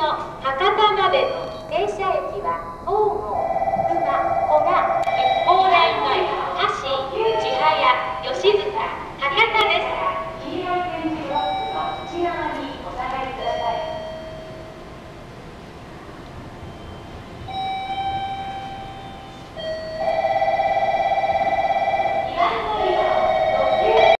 の博多までの停車